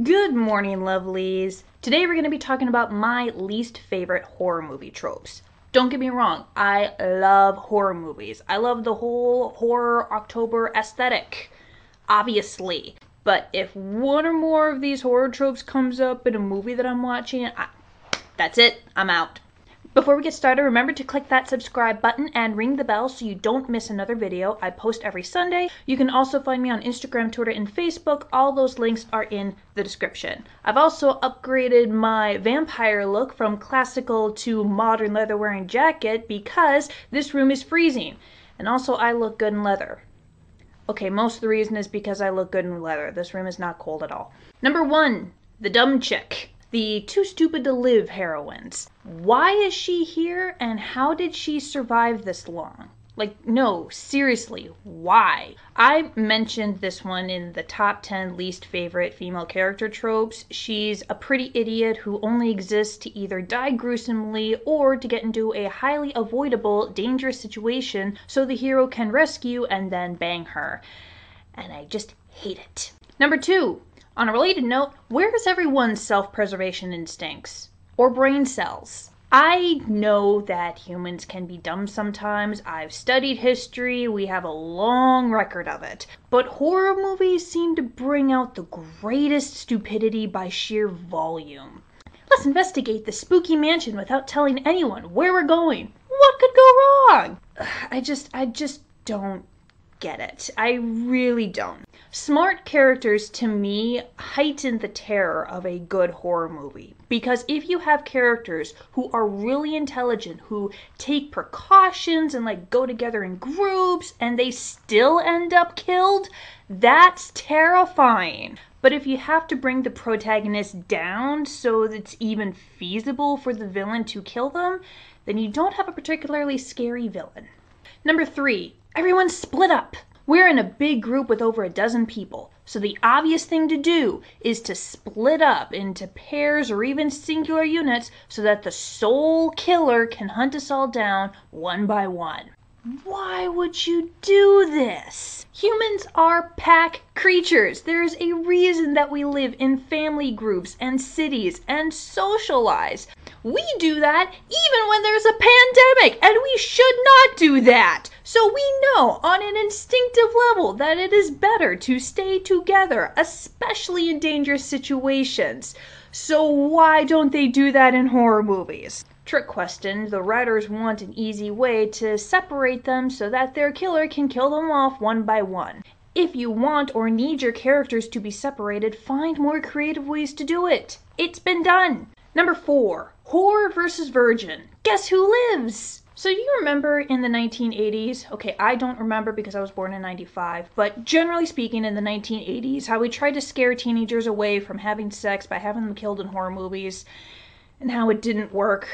Good morning, lovelies. Today we're going to be talking about my least favorite horror movie tropes. Don't get me wrong, I love horror movies. I love the whole horror October aesthetic, obviously. But if one or more of these horror tropes comes up in a movie that I'm watching, I, that's it, I'm out. Before we get started, remember to click that subscribe button and ring the bell so you don't miss another video. I post every Sunday. You can also find me on Instagram, Twitter, and Facebook. All those links are in the description. I've also upgraded my vampire look from classical to modern leather wearing jacket because this room is freezing. And also I look good in leather. Okay, most of the reason is because I look good in leather. This room is not cold at all. Number one, the dumb chick the Too Stupid to Live heroines. Why is she here and how did she survive this long? Like, no, seriously, why? I mentioned this one in the top 10 least favorite female character tropes. She's a pretty idiot who only exists to either die gruesomely or to get into a highly avoidable, dangerous situation so the hero can rescue and then bang her. And I just hate it. Number two, on a related note, where is everyone's self preservation instincts? Or brain cells? I know that humans can be dumb sometimes. I've studied history, we have a long record of it. But horror movies seem to bring out the greatest stupidity by sheer volume. Let's investigate the spooky mansion without telling anyone where we're going. What could go wrong? I just I just don't get it. I really don't. Smart characters to me heighten the terror of a good horror movie because if you have characters who are really intelligent, who take precautions and like go together in groups and they still end up killed, that's terrifying. But if you have to bring the protagonist down so that it's even feasible for the villain to kill them, then you don't have a particularly scary villain. Number three, everyone split up. We're in a big group with over a dozen people, so the obvious thing to do is to split up into pairs or even singular units so that the sole killer can hunt us all down one by one. Why would you do this? Humans are pack creatures. There's a reason that we live in family groups and cities and socialize. We do that even when there's a pandemic, and we should not do that. So we know on an instinctive level that it is better to stay together, especially in dangerous situations. So why don't they do that in horror movies? Trick question. The writers want an easy way to separate them so that their killer can kill them off one by one. If you want or need your characters to be separated, find more creative ways to do it. It's been done. Number four, whore versus virgin. Guess who lives? So you remember in the 1980s, okay, I don't remember because I was born in 95, but generally speaking in the 1980s, how we tried to scare teenagers away from having sex by having them killed in horror movies and how it didn't work.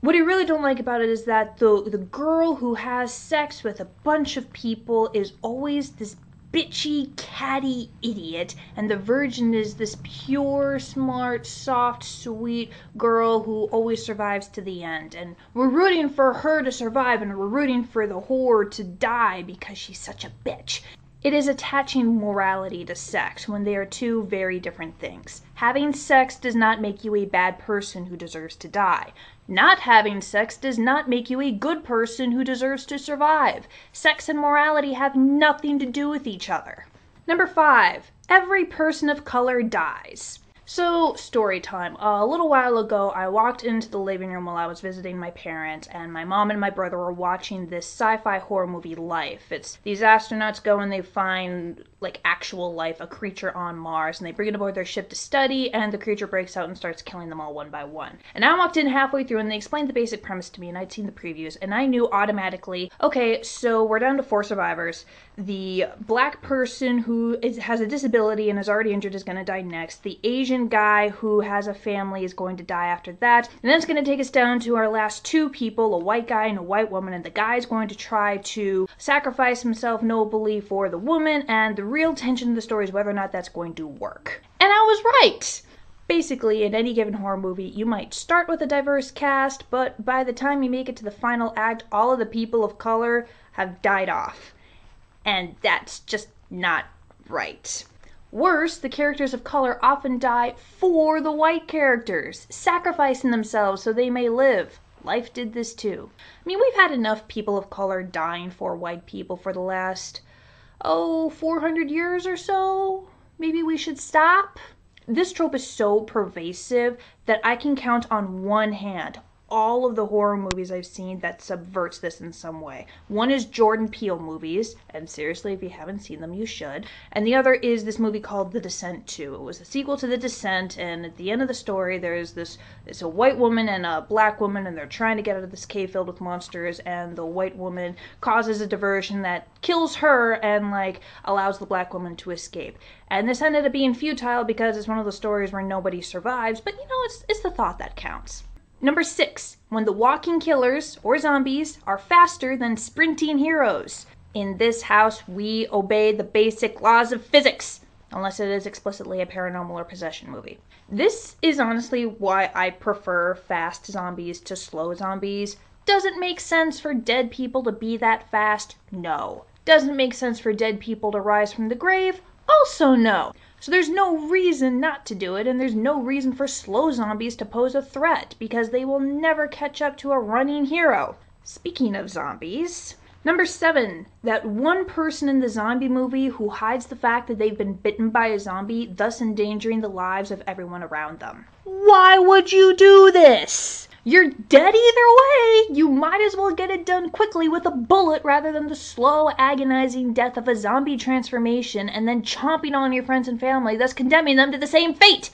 What I really don't like about it is that the the girl who has sex with a bunch of people is always this bitchy, catty idiot, and the virgin is this pure, smart, soft, sweet girl who always survives to the end. And we're rooting for her to survive, and we're rooting for the whore to die because she's such a bitch. It is attaching morality to sex when they are two very different things. Having sex does not make you a bad person who deserves to die. Not having sex does not make you a good person who deserves to survive. Sex and morality have nothing to do with each other. Number five, every person of color dies. So, story time. A little while ago, I walked into the living room while I was visiting my parents, and my mom and my brother were watching this sci fi horror movie, Life. It's these astronauts go and they find, like, actual life, a creature on Mars, and they bring it aboard their ship to study, and the creature breaks out and starts killing them all one by one. And I walked in halfway through, and they explained the basic premise to me, and I'd seen the previews, and I knew automatically okay, so we're down to four survivors. The black person who is, has a disability and is already injured is going to die next. The Asian Asian guy who has a family is going to die after that. And then it's going to take us down to our last two people, a white guy and a white woman. And the guy is going to try to sacrifice himself nobly for the woman. And the real tension of the story is whether or not that's going to work. And I was right. Basically, in any given horror movie, you might start with a diverse cast, but by the time you make it to the final act, all of the people of color have died off. And that's just not right. Worse, the characters of color often die for the white characters, sacrificing themselves so they may live. Life did this too. I mean, we've had enough people of color dying for white people for the last, oh, 400 years or so. Maybe we should stop? This trope is so pervasive that I can count on one hand all of the horror movies I've seen that subverts this in some way. One is Jordan Peele movies, and seriously, if you haven't seen them, you should. And the other is this movie called The Descent 2. It was a sequel to The Descent, and at the end of the story, there's this it's a white woman and a black woman, and they're trying to get out of this cave filled with monsters, and the white woman causes a diversion that kills her and like allows the black woman to escape. And this ended up being futile because it's one of those stories where nobody survives, but you know, it's it's the thought that counts. Number six, when the walking killers, or zombies, are faster than sprinting heroes. In this house, we obey the basic laws of physics, unless it is explicitly a paranormal or possession movie. This is honestly why I prefer fast zombies to slow zombies. Doesn't make sense for dead people to be that fast? No. Doesn't make sense for dead people to rise from the grave? Also no. So there's no reason not to do it, and there's no reason for slow zombies to pose a threat, because they will never catch up to a running hero. Speaking of zombies, Number seven, that one person in the zombie movie who hides the fact that they've been bitten by a zombie, thus endangering the lives of everyone around them. Why would you do this? You're dead either way. You might as well get it done quickly with a bullet rather than the slow, agonizing death of a zombie transformation and then chomping on your friends and family, thus condemning them to the same fate.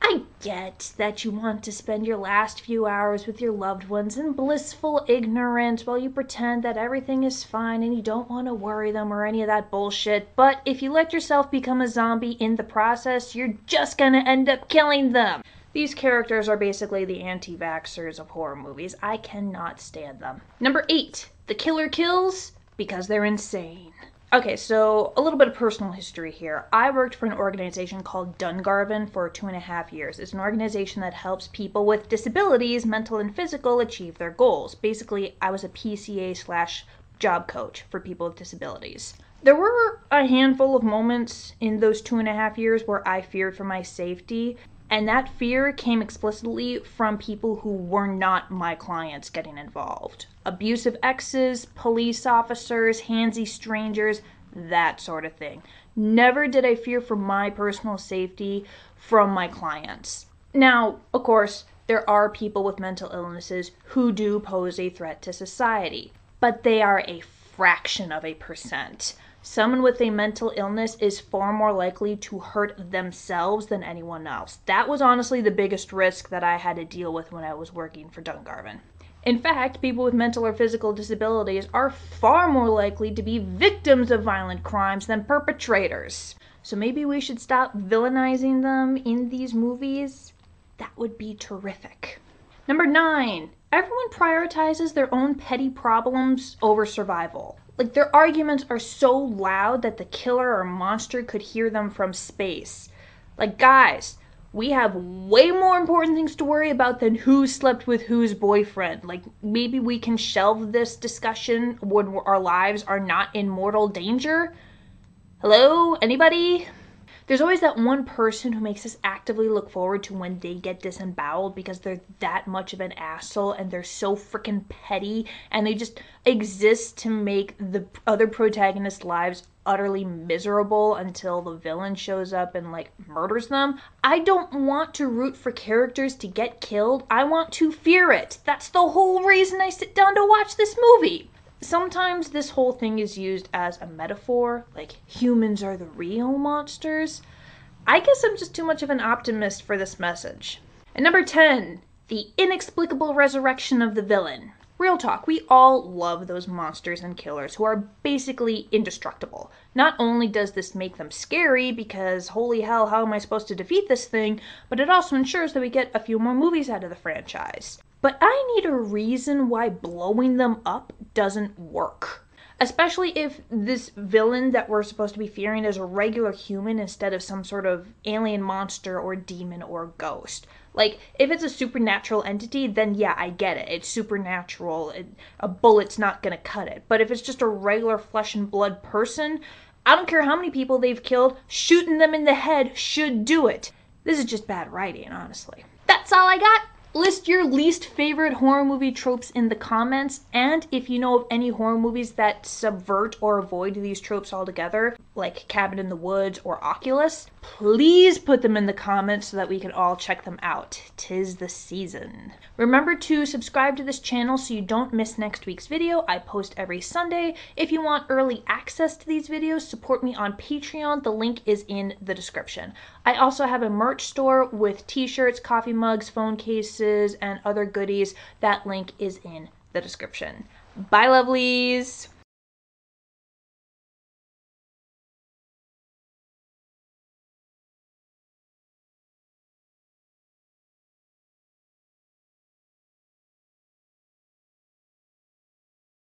I get that you want to spend your last few hours with your loved ones in blissful ignorance while you pretend that everything is fine and you don't want to worry them or any of that bullshit, but if you let yourself become a zombie in the process, you're just gonna end up killing them. These characters are basically the anti vaxxers of horror movies. I cannot stand them. Number eight, the killer kills because they're insane. Okay, so a little bit of personal history here. I worked for an organization called Dungarvin for two and a half years. It's an organization that helps people with disabilities, mental and physical, achieve their goals. Basically, I was a PCA slash job coach for people with disabilities. There were a handful of moments in those two and a half years where I feared for my safety, and that fear came explicitly from people who were not my clients getting involved. Abusive exes, police officers, handsy strangers, that sort of thing. Never did I fear for my personal safety from my clients. Now, of course, there are people with mental illnesses who do pose a threat to society, but they are a fraction of a percent someone with a mental illness is far more likely to hurt themselves than anyone else. That was honestly the biggest risk that I had to deal with when I was working for Dungarvin. In fact, people with mental or physical disabilities are far more likely to be victims of violent crimes than perpetrators. So maybe we should stop villainizing them in these movies? That would be terrific. Number nine, everyone prioritizes their own petty problems over survival. Like their arguments are so loud that the killer or monster could hear them from space. Like, guys, we have way more important things to worry about than who slept with whose boyfriend. Like, maybe we can shelve this discussion when our lives are not in mortal danger. Hello? Anybody? There's always that one person who makes us actively look forward to when they get disemboweled because they're that much of an asshole and they're so freaking petty and they just exist to make the other protagonists' lives utterly miserable until the villain shows up and like murders them. I don't want to root for characters to get killed. I want to fear it. That's the whole reason I sit down to watch this movie sometimes this whole thing is used as a metaphor, like humans are the real monsters. I guess I'm just too much of an optimist for this message. And number 10, the inexplicable resurrection of the villain. Real talk, we all love those monsters and killers who are basically indestructible. Not only does this make them scary because holy hell, how am I supposed to defeat this thing, but it also ensures that we get a few more movies out of the franchise. But I need a reason why blowing them up doesn't work. Especially if this villain that we're supposed to be fearing is a regular human instead of some sort of alien monster or demon or ghost. Like, if it's a supernatural entity, then yeah, I get it. It's supernatural. It, a bullet's not gonna cut it. But if it's just a regular flesh and blood person, I don't care how many people they've killed, shooting them in the head should do it. This is just bad writing, honestly. That's all I got. List your least favorite horror movie tropes in the comments, and if you know of any horror movies that subvert or avoid these tropes altogether, like Cabin in the Woods or Oculus, please put them in the comments so that we can all check them out. Tis the season. Remember to subscribe to this channel so you don't miss next week's video. I post every Sunday. If you want early access to these videos, support me on Patreon. The link is in the description. I also have a merch store with t-shirts, coffee mugs, phone cases, and other goodies. That link is in the description. Bye, lovelies!